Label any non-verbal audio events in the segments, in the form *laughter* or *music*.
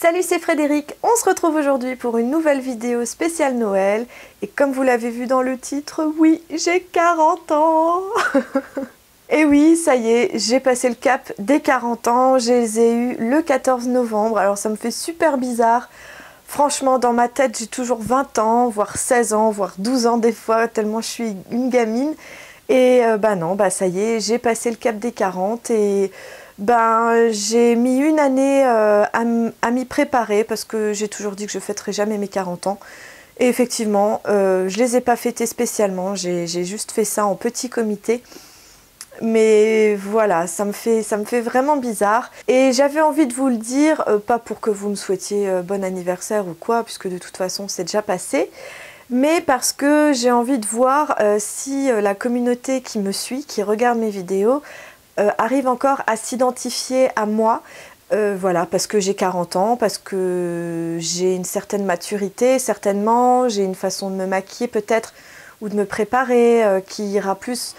Salut c'est Frédéric, on se retrouve aujourd'hui pour une nouvelle vidéo spéciale Noël. Et comme vous l'avez vu dans le titre, oui j'ai 40 ans. *laughs* Et oui, ça y est, j'ai passé le cap des 40 ans, je les ai eus le 14 novembre, alors ça me fait super bizarre. Franchement, dans ma tête, j'ai toujours 20 ans, voire 16 ans, voire 12 ans des fois, tellement je suis une gamine. Et euh, bah non, bah ça y est, j'ai passé le cap des 40 et ben j'ai mis une année euh, à, m'y préparer parce que j'ai toujours dit que je fêterais jamais mes 40 ans. Et effectivement, euh, je les ai pas fêtés spécialement, j'ai juste fait ça en petit comité. Mais voilà, ça me fait, ça me fait vraiment bizarre. Et j'avais envie de vous le dire, euh, pas pour que vous me souhaitiez bon anniversaire ou quoi, puisque de toute façon c'est déjà passé, mais parce que j'ai envie de voir si la communauté qui me suit, qui regarde mes vidéos, arrive encore à s'identifier à moi. voilà, parce que j'ai 40 ans, parce que j'ai une certaine maturité, certainement, j'ai une façon de me maquiller peut-être, ou de me préparer, qui ira plus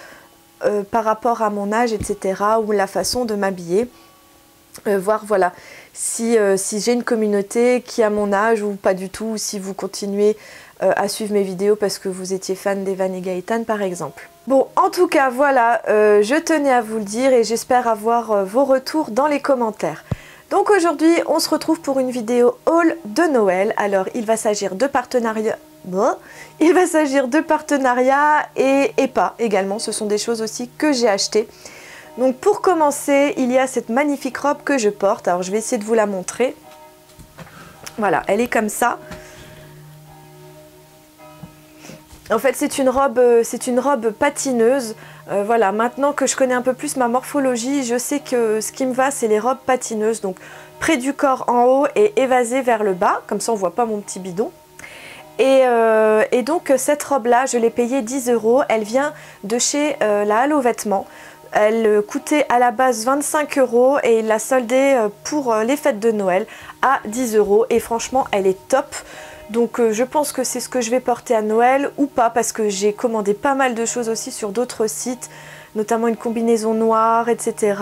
euh, par rapport à mon âge, etc. ou la façon de m'habiller. Euh, voir voilà si, euh, si j'ai une communauté qui a mon âge ou pas du tout, ou si vous continuez à suivre mes vidéos parce que vous étiez fan d'Evan et Gaëtan par exemple. Bon, en tout cas, voilà, je tenais à vous le dire et j'espère avoir vos retours dans les commentaires. Donc aujourd'hui, on se retrouve pour une vidéo haul de Noël. Alors, il va s'agir de partenariats il va s'agir de partenariats et, pas également. Ce sont des choses aussi que j'ai achetées. Donc pour commencer, il y a cette magnifique robe que je porte. Alors je vais essayer de vous la montrer. Voilà, elle est comme ça. En fait, c'est une robe, euh, c'est une robe patineuse. Euh, voilà, maintenant que je connais un peu plus ma morphologie, je sais que ce qui me va, c'est les robes patineuses. Donc près du corps en haut et évasé vers le bas. Comme ça, on voit pas mon petit bidon. Euh, et, donc cette robe-là, je l'ai payée 10 euros. Elle vient de chez euh, la Halo Vêtements. Elle coûtait à la base 25 euros et il l'a soldée euh, pour les fêtes de Noël à 10 euros. Et franchement, elle est top. Donc je pense que c'est ce que je vais porter à Noël ou pas parce que j'ai commandé pas mal de choses aussi sur d'autres sites, notamment une combinaison noire, etc.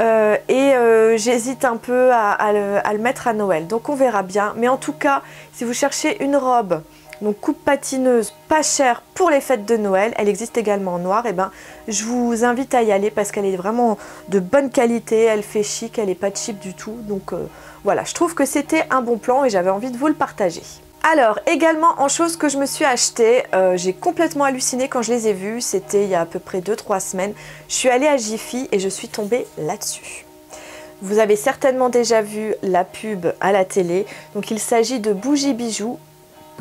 Euh, et euh, j'hésite un peu à, le, mettre à Noël. Donc on verra bien. Mais en tout cas, si vous cherchez une robe, donc coupe patineuse, pas chère pour les fêtes de Noël, elle existe également en noir, et eh ben je vous invite à y aller parce qu'elle est vraiment de bonne qualité, elle fait chic, elle n'est pas cheap du tout. Donc euh, voilà, je trouve que c'était un bon plan et j'avais envie de vous le partager. Alors, également en choses que je me suis acheté, euh, j'ai complètement halluciné quand je les ai vues, c'était il y a à peu près 2-3 semaines. Je suis allée à Jiffy et je suis tombée là-dessus. Vous avez certainement déjà vu la pub à la télé, donc il s'agit de bougies bijoux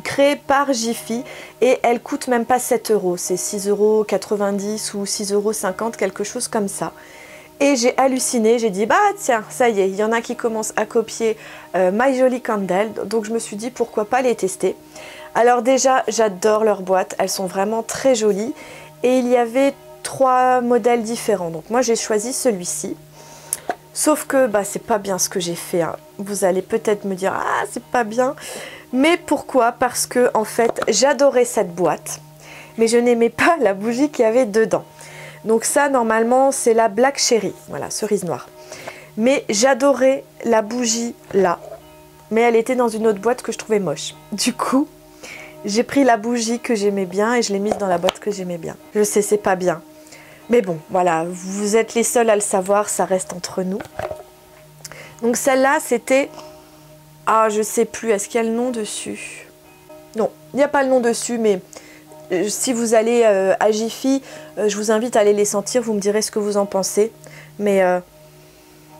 créées par Jiffy et elles coûtent même pas 7 euros, c'est 6,90 euros ou 6,50 euros, quelque chose comme ça. Et j'ai halluciné, j'ai dit bah tiens, ça y est, il y en a qui commencent à copier euh, My Jolly Candle, donc je me suis dit pourquoi pas les tester. Alors déjà, j'adore leurs boîtes, elles sont vraiment très jolies et il y avait trois modèles différents. Donc moi j'ai choisi celui-ci. Sauf que bah c'est pas bien ce que j'ai fait. Hein. Vous allez peut-être me dire ah c'est pas bien. Mais pourquoi? Parce que en fait j'adorais cette boîte, mais je n'aimais pas la bougie qu'il y avait dedans. Donc ça, normalement, c'est la Black Cherry. Voilà, cerise noire. Mais j'adorais la bougie là. Mais elle était dans une autre boîte que je trouvais moche. Du coup, j'ai pris la bougie que j'aimais bien et je l'ai mise dans la boîte que j'aimais bien. Je sais, c'est pas bien. Mais bon, voilà, vous êtes les seuls à le savoir, ça reste entre nous. Donc celle-là, c'était... Ah, je sais plus, est-ce qu'il y a le nom dessus? Non, il n'y a pas le nom dessus, mais si vous allez euh, à Jiffy, euh, je vous invite à aller les sentir, vous me direz ce que vous en pensez. Mais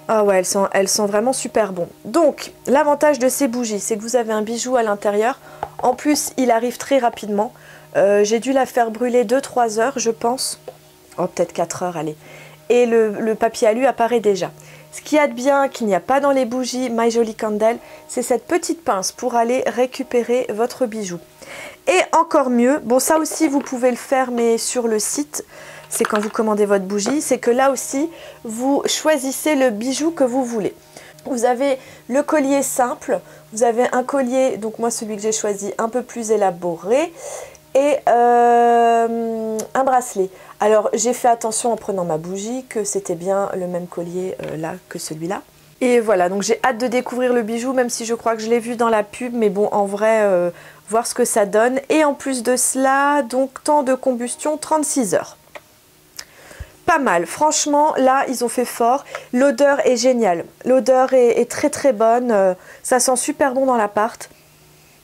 ah ouais, elles sont, vraiment super bon. Donc, l'avantage de ces bougies, c'est que vous avez un bijou à l'intérieur. En plus, il arrive très rapidement. J'ai dû la faire brûler 2-3 heures, je pense. Oh, peut-être 4 heures, allez. Et le, le papier alu apparaît déjà. Ce qu'il y a de bien qu'il n'y a pas dans les bougies My Jolly Candle, c'est cette petite pince pour aller récupérer votre bijou. Et encore mieux, bon ça aussi vous pouvez le faire mais sur le site, c'est quand vous commandez votre bougie, c'est que là aussi vous choisissez le bijou que vous voulez. Vous avez le collier simple, vous avez un collier, donc moi celui que j'ai choisi un peu plus élaboré, et euh, un bracelet. Alors j'ai fait attention en prenant ma bougie que c'était bien le même collier euh, là que celui-là. Et voilà, donc j'ai hâte de découvrir le bijou, même si je crois que je l'ai vu dans la pub, mais bon, en vrai, euh, voir ce que ça donne. Et en plus de cela, donc temps de combustion, 36 heures. Pas mal, franchement, là, ils ont fait fort. L'odeur est géniale, l'odeur est, très très bonne, euh, ça sent super bon dans l'appart.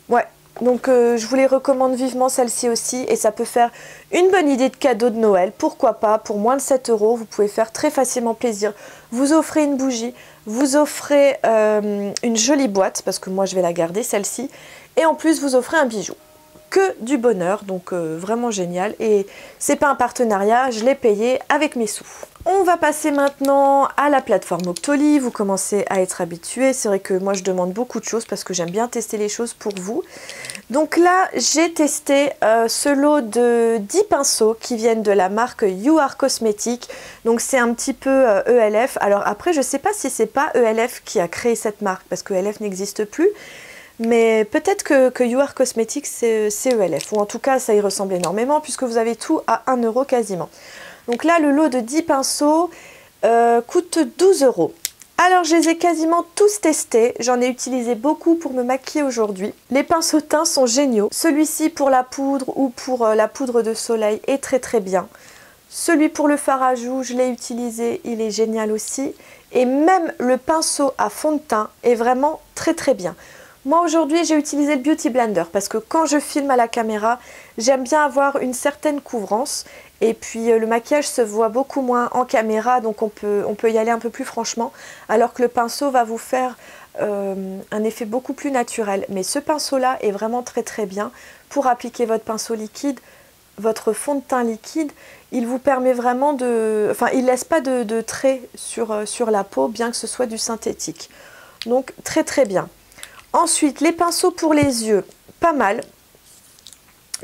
Ouais, donc euh, je vous les recommande vivement celle-ci aussi et ça peut faire une bonne idée de cadeau de Noël. Pourquoi pas, pour moins de 7 euros, vous pouvez faire très facilement plaisir. Vous offrez une bougie, vous offrez euh, une jolie boîte, parce que moi je vais la garder celle-ci, et en plus vous offrez un bijou. Que du bonheur, donc euh, vraiment génial. Et c'est pas un partenariat, je l'ai payé avec mes sous. On va passer maintenant à la plateforme Octoly. Vous commencez à être habitué. C'est vrai que moi, je demande beaucoup de choses parce que j'aime bien tester les choses pour vous. Donc là, j'ai testé euh, ce lot de 10 pinceaux qui viennent de la marque You Are Cosmetic. Donc c'est un petit peu ELF. Euh, e Alors après, je ne sais pas si c'est pas ELF qui a créé cette marque parce que ELF n'existe plus. Mais peut-être que, que, You Are Cosmetics c'est ELF, ou en tout cas ça y ressemble énormément puisque vous avez tout à 1 euro quasiment. Donc là, le lot de 10 pinceaux euh, coûte 12 euros. Alors je les ai quasiment tous testés, j'en ai utilisé beaucoup pour me maquiller aujourd'hui. Les pinceaux teints sont géniaux. Celui-ci pour la poudre ou pour euh, la poudre de soleil est très très bien. Celui pour le fard à joues, je l'ai utilisé, il est génial aussi. Et même le pinceau à fond de teint est vraiment très très bien. Moi aujourd'hui j'ai utilisé le Beauty Blender parce que quand je filme à la caméra j'aime bien avoir une certaine couvrance et puis euh, le maquillage se voit beaucoup moins en caméra donc on peut, y aller un peu plus franchement alors que le pinceau va vous faire euh, un effet beaucoup plus naturel. Mais ce pinceau là est vraiment très très bien pour appliquer votre pinceau liquide, votre fond de teint liquide. Il vous permet vraiment de... Enfin il laisse pas de, de traits sur, euh, sur la peau bien que ce soit du synthétique. Donc très très bien. Ensuite, les pinceaux pour les yeux, pas mal.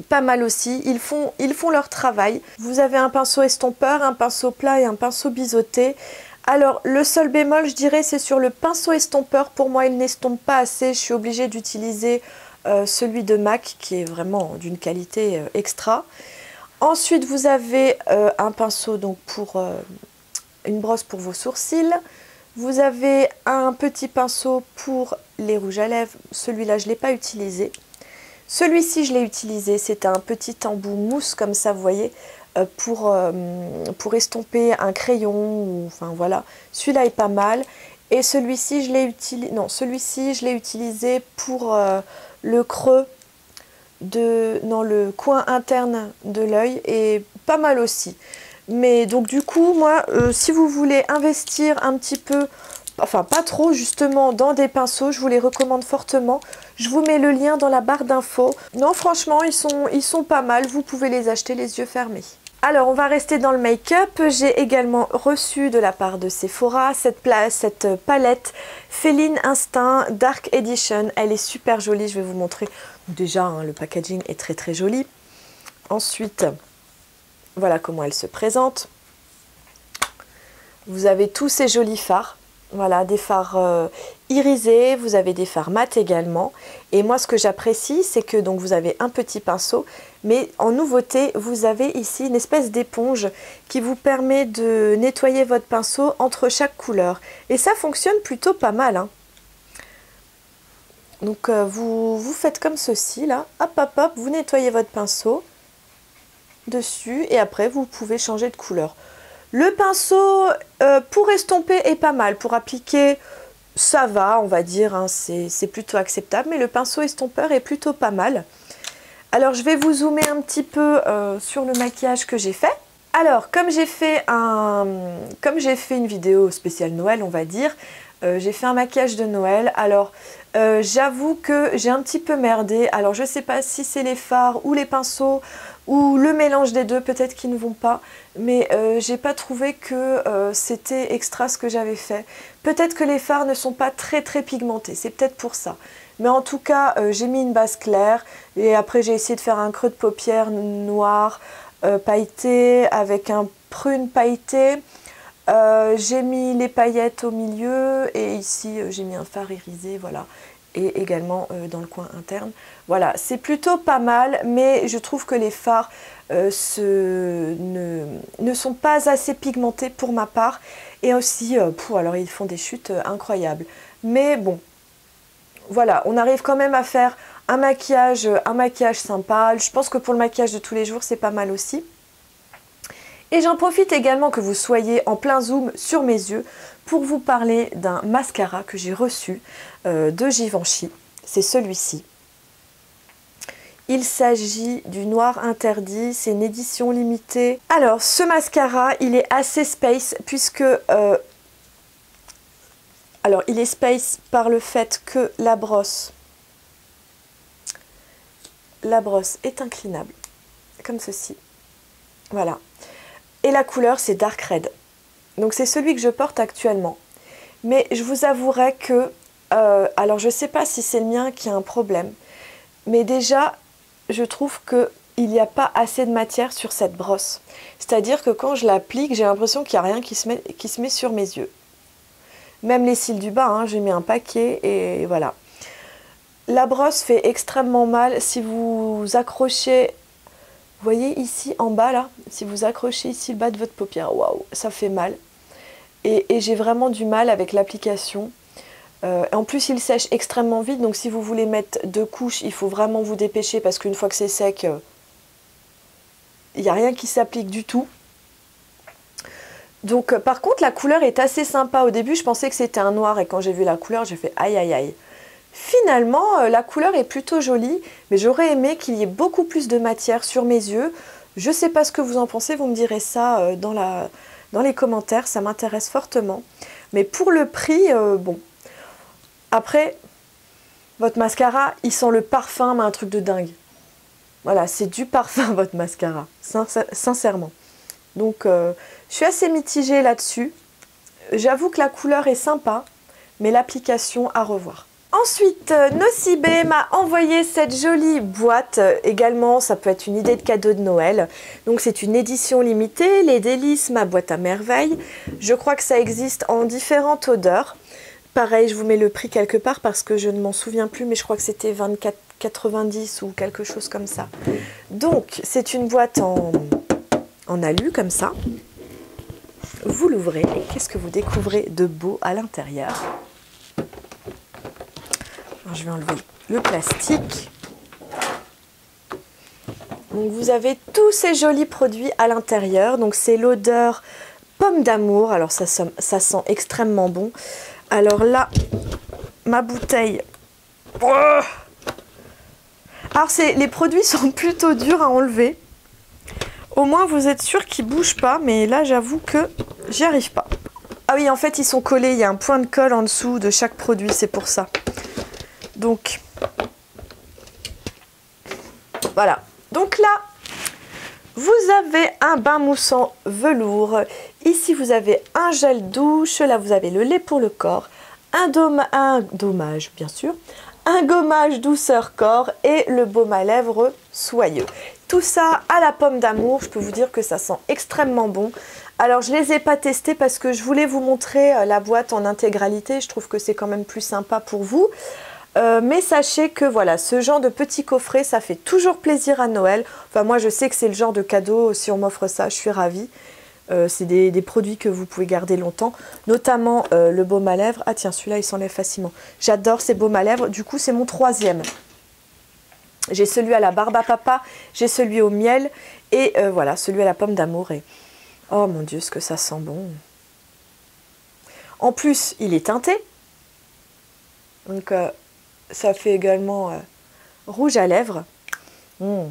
Pas mal aussi, ils font, leur travail. Vous avez un pinceau estompeur, un pinceau plat et un pinceau biseauté. Alors, le seul bémol, je dirais, c'est sur le pinceau estompeur. Pour moi, il n'estompe pas assez. Je suis obligée d'utiliser euh, celui de MAC, qui est vraiment d'une qualité euh, extra. Ensuite, vous avez euh, un pinceau donc pour une brosse pour vos sourcils. Vous avez un petit pinceau pour les rouges à lèvres. Celui-là, je ne l'ai pas utilisé. Celui-ci, je l'ai utilisé. C'est un petit embout mousse comme ça, vous voyez, euh, pour, euh, pour estomper un crayon. enfin voilà. Celui-là est pas mal. Et celui-ci, je l'ai utilisé. Non, celui-ci, je l'ai utilisé pour euh, le creux de. Non, le coin interne de l'œil. Et pas mal aussi. Mais donc du coup, moi, euh, si vous voulez investir un petit peu, enfin pas trop justement, dans des pinceaux, je vous les recommande fortement. Je vous mets le lien dans la barre d'infos. Non, franchement, ils sont, ils sont pas mal. Vous pouvez les acheter les yeux fermés. Alors, on va rester dans le make-up. J'ai également reçu de la part de Sephora cette, cette palette Féline Instinct Dark Edition. Elle est super jolie, je vais vous montrer. Déjà, hein, le packaging est très très joli. Ensuite, voilà comment elle se présente. Vous avez tous ces jolis fards. Voilà, des fards euh, irisés, vous avez des fards mat également. Et moi, ce que j'apprécie, c'est que donc vous avez un petit pinceau, mais en nouveauté, vous avez ici une espèce d'éponge qui vous permet de nettoyer votre pinceau entre chaque couleur. Et ça fonctionne plutôt pas mal. Hein. Donc euh, vous, vous faites comme ceci, là. Hop, hop, hop, vous nettoyez votre pinceau dessus et après vous pouvez changer de couleur. Le pinceau euh, pour estomper est pas mal, pour appliquer ça va on va dire, hein, c'est plutôt acceptable, mais le pinceau estompeur est plutôt pas mal. Alors je vais vous zoomer un petit peu euh, sur le maquillage que j'ai fait. Alors comme j'ai fait un, comme fait une vidéo spéciale Noël on va dire, euh, j'ai fait un maquillage de Noël. Alors j'avoue que j'ai un petit peu merdé. Alors je sais pas si c'est les fards ou les pinceaux ou le mélange des deux, peut-être qu'ils ne vont pas, mais euh, j'ai pas trouvé que euh, c'était extra ce que j'avais fait. Peut-être que les fards ne sont pas très très pigmentés, c'est peut-être pour ça. Mais en tout cas, euh, j'ai mis une base claire et après j'ai essayé de faire un creux de paupière noir pailleté avec un prune pailleté. j'ai mis les paillettes au milieu et ici j'ai mis un fard irisé, voilà. Et également euh, dans le coin interne. Voilà, c'est plutôt pas mal, mais je trouve que les fards euh, ne, sont pas assez pigmentés pour ma part. Et aussi, euh, alors ils font des chutes incroyables. Mais bon, voilà, on arrive quand même à faire un maquillage, un maquillage sympa. Je pense que pour le maquillage de tous les jours, c'est pas mal aussi. Et j'en profite également que vous soyez en plein zoom sur mes yeux pour vous parler d'un mascara que j'ai reçu euh, de Givenchy. C'est celui-ci. Il s'agit du Noir Interdit, c'est une édition limitée. Alors, ce mascara, il est assez space puisque... Euh, alors, il est space par le fait que la brosse... La brosse est inclinable, comme ceci. Voilà. Et la couleur, c'est Dark Red. Donc c'est celui que je porte actuellement. Mais je vous avouerai que, euh, alors je ne sais pas si c'est le mien qui a un problème, mais déjà, je trouve qu'il n'y a pas assez de matière sur cette brosse. C'est-à-dire que quand je l'applique, j'ai l'impression qu'il n'y a rien qui se, met, sur mes yeux. Même les cils du bas, hein, j'ai mis un paquet et voilà. La brosse fait extrêmement mal si vous accrochez voyez ici en bas là, si vous accrochez ici le bas de votre paupière, waouh, ça fait mal. Et, j'ai vraiment du mal avec l'application. Euh, en plus, il sèche extrêmement vite, donc si vous voulez mettre deux couches, il faut vraiment vous dépêcher parce qu'une fois que c'est sec, euh, il n'y a rien qui s'applique du tout. Donc euh, par contre, la couleur est assez sympa. Au début, je pensais que c'était un noir et quand j'ai vu la couleur, j'ai fait aïe aïe aïe. Finalement, la couleur est plutôt jolie, mais j'aurais aimé qu'il y ait beaucoup plus de matière sur mes yeux. Je ne sais pas ce que vous en pensez, vous me direz ça dans, la, dans les commentaires, ça m'intéresse fortement. Mais pour le prix, euh, bon. Après, votre mascara, il sent le parfum, mais un truc de dingue. Voilà, c'est du parfum *laughs* votre mascara, sincèrement. Donc, je suis assez mitigée là-dessus. J'avoue que la couleur est sympa, mais l'application à revoir. Ensuite, euh, Nocibé m'a envoyé cette jolie boîte. Également, ça peut être une idée de cadeau de Noël. Donc, c'est une édition limitée. Les délices, ma boîte à merveille. Je crois que ça existe en différentes odeurs. Pareil, je vous mets le prix quelque part parce que je ne m'en souviens plus, mais je crois que c'était 24,90 ou quelque chose comme ça. Donc, c'est une boîte en, en alu comme ça. Vous l'ouvrez et qu'est-ce que vous découvrez de beau à l'intérieur? Je vais enlever le plastique. Donc vous avez tous ces jolis produits à l'intérieur. Donc c'est l'odeur pomme d'amour. Alors ça, sent extrêmement bon. Alors là, ma bouteille. Alors les produits *laughs* sont plutôt durs à enlever. Au moins vous êtes sûr qu'ils ne bougent pas. Mais là j'avoue que j'y arrive pas. Ah oui en fait ils sont collés. Il y a un point de colle en dessous de chaque produit. C'est pour ça. Donc, voilà. Donc là, vous avez un bain moussant velours. Ici, vous avez un gel douche. Là, vous avez le lait pour le corps. Un, un dommage, bien sûr. Un gommage douceur corps et le baume à lèvres soyeux. Tout ça à la pomme d'amour. Je peux vous dire que ça sent extrêmement bon. Alors, je ne les ai pas testés parce que je voulais vous montrer euh, la boîte en intégralité. Je trouve que c'est quand même plus sympa pour vous. Euh, mais sachez que voilà, ce genre de petit coffret, ça fait toujours plaisir à Noël. Enfin, moi, je sais que c'est le genre de cadeau, si on m'offre ça, je suis ravie. Euh, c'est des, produits que vous pouvez garder longtemps, notamment euh, le baume à lèvres. Ah tiens, celui-là, il s'enlève facilement. J'adore ces baumes à lèvres. Du coup, c'est mon troisième. J'ai celui à la barbe à papa, j'ai celui au miel et voilà, celui à la pomme d'amour. Et... Oh mon Dieu, ce que ça sent bon. En plus, il est teinté. Donc, ça fait également euh, rouge à lèvres. Mmh.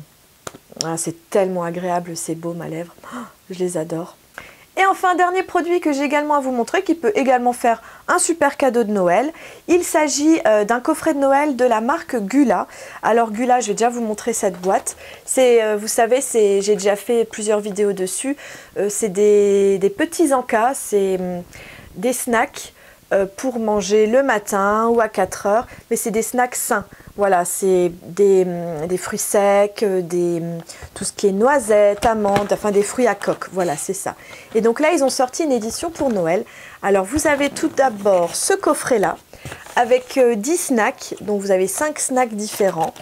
Ah, c'est tellement agréable ces baumes à lèvres. Oh, je les adore. Et enfin, dernier produit que j'ai également à vous montrer qui peut également faire un super cadeau de Noël. Il s'agit euh, d'un coffret de Noël de la marque Gula. Alors Gula, je vais déjà vous montrer cette boîte. C'est, euh, vous savez, c'est, j'ai déjà fait plusieurs vidéos dessus. c'est des, petits encas, c'est hum, des snacks pour manger le matin ou à 4 heures, mais c'est des snacks sains. Voilà, c'est des, hum, fruits secs, euh, des, hum, tout ce qui est noisettes, amandes, enfin des fruits à coque. Voilà, c'est ça. Et donc là, ils ont sorti une édition pour Noël. Alors, vous avez tout d'abord ce coffret-là avec 10 snacks. Donc, vous avez 5 snacks différents.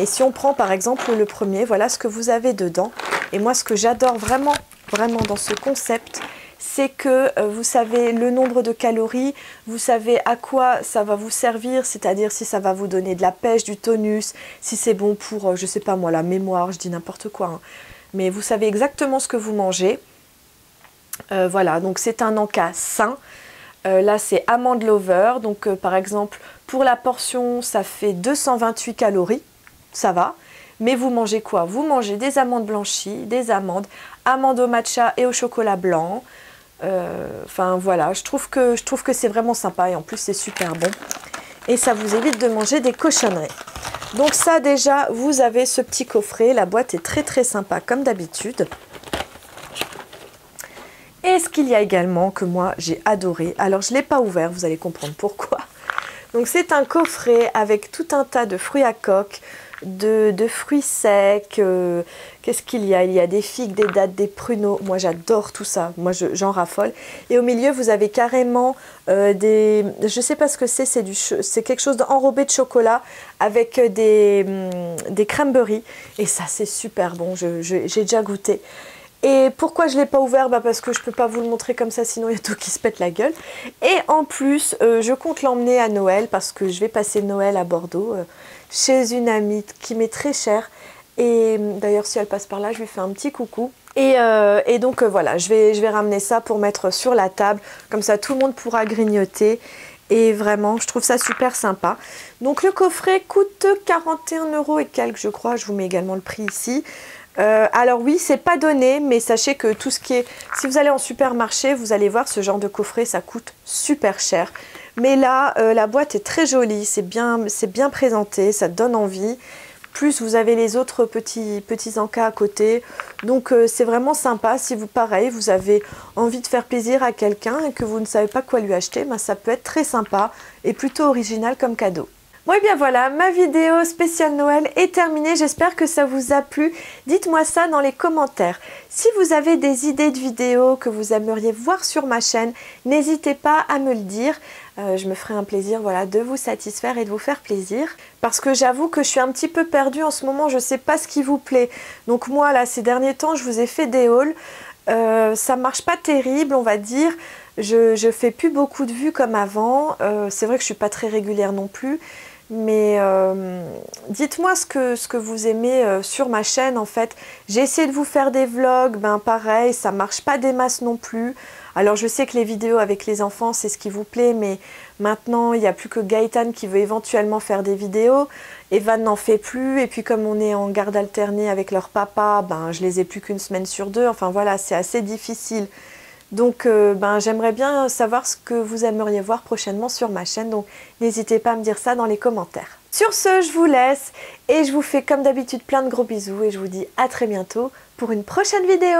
Et si on prend par exemple le premier, voilà ce que vous avez dedans. Et moi, ce que j'adore vraiment, vraiment dans ce concept, c'est que euh, vous savez le nombre de calories, vous savez à quoi ça va vous servir, c'est-à-dire si ça va vous donner de la pêche, du tonus, si c'est bon pour, euh, je sais pas moi, la mémoire, je dis n'importe quoi. Hein. Mais vous savez exactement ce que vous mangez. Euh, voilà, donc c'est un encas sain. là, c'est amande lover. Donc, par exemple, pour la portion, ça fait 228 calories ça va. Mais vous mangez quoi? Vous mangez des amandes blanchies, des amandes, amandes au matcha et au chocolat blanc. Euh, enfin voilà, je trouve que, je trouve que c'est vraiment sympa et en plus c'est super bon. Et ça vous évite de manger des cochonneries. Donc ça déjà, vous avez ce petit coffret. La boîte est très très sympa comme d'habitude. Et ce qu'il y a également que moi j'ai adoré, alors je ne l'ai pas ouvert, vous allez comprendre pourquoi. Donc c'est un coffret avec tout un tas de fruits à coque, de, fruits secs. Euh, qu'est-ce qu'il y a? Il y a des figues, des dattes, des pruneaux. Moi, j'adore tout ça. Moi, j'en raffole. Et au milieu, vous avez carrément euh, des... Je ne sais pas ce que c'est. C'est quelque chose d'enrobé de chocolat avec des, hum, des cranberries. Et ça, c'est super bon. J'ai déjà goûté. Et pourquoi je ne l'ai pas ouvert? Bah Parce que je ne peux pas vous le montrer comme ça, sinon il y a tout qui se pète la gueule. Et en plus, euh, je compte l'emmener à Noël parce que je vais passer Noël à Bordeaux chez une amie qui m'est très chère. Et d'ailleurs, si elle passe par là, je lui fais un petit coucou. Et, euh, donc euh, voilà, je vais, je vais ramener ça pour mettre sur la table. Comme ça, tout le monde pourra grignoter. Et vraiment, je trouve ça super sympa. Donc le coffret coûte 41 euros et quelques, je crois. Je vous mets également le prix ici. Euh, alors oui, c'est pas donné, mais sachez que tout ce qui est... Si vous allez en supermarché, vous allez voir ce genre de coffret, ça coûte super cher. Mais là, euh, la boîte est très jolie, c'est bien, bien présenté, ça donne envie. Plus vous avez les autres petits, petits encas à côté. Donc euh, c'est vraiment sympa. Si vous, pareil, vous avez envie de faire plaisir à quelqu'un et que vous ne savez pas quoi lui acheter, ben, ça peut être très sympa et plutôt original comme cadeau. Bon et bien voilà, ma vidéo spéciale Noël est terminée, j'espère que ça vous a plu. Dites-moi ça dans les commentaires. Si vous avez des idées de vidéos que vous aimeriez voir sur ma chaîne, n'hésitez pas à me le dire. Euh, je me ferai un plaisir voilà, de vous satisfaire et de vous faire plaisir. Parce que j'avoue que je suis un petit peu perdue en ce moment, je ne sais pas ce qui vous plaît. Donc moi là, ces derniers temps, je vous ai fait des hauls. Euh, ça marche pas terrible, on va dire. Je, je fais plus beaucoup de vues comme avant. Euh, c'est vrai que je suis pas très régulière non plus. Mais euh, dites-moi ce que, ce que vous aimez euh, sur ma chaîne en fait. J'ai essayé de vous faire des vlogs, ben pareil, ça marche pas des masses non plus. Alors je sais que les vidéos avec les enfants c'est ce qui vous plaît, mais maintenant il n'y a plus que Gaëtan qui veut éventuellement faire des vidéos. Evan n'en fait plus, et puis comme on est en garde alternée avec leur papa, ben je les ai plus qu'une semaine sur deux. Enfin voilà, c'est assez difficile. Donc euh, ben, j'aimerais bien savoir ce que vous aimeriez voir prochainement sur ma chaîne, donc n'hésitez pas à me dire ça dans les commentaires. Sur ce, je vous laisse et je vous fais comme d'habitude plein de gros bisous et je vous dis à très bientôt pour une prochaine vidéo.